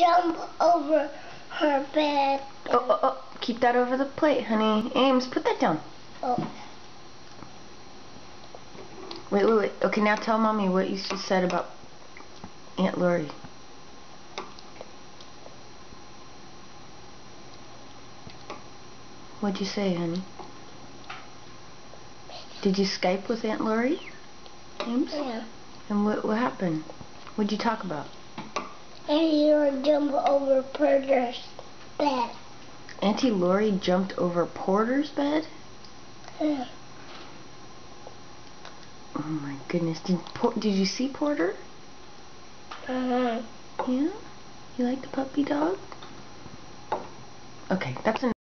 jump over her bed. Oh, oh, oh, keep that over the plate, honey. Ames, put that down. Oh. Wait, wait, wait. Okay, now tell Mommy what you just said about Aunt Lori. What'd you say, honey? Did you Skype with Aunt Lori? Ames? Yeah. And what, what happened? What'd you talk about? And you jump over Porter's bed. Auntie Lori jumped over Porter's bed? Yeah. Oh my goodness. Did, did you see Porter? Uh-huh. Yeah? You like the puppy dog? Okay, that's enough.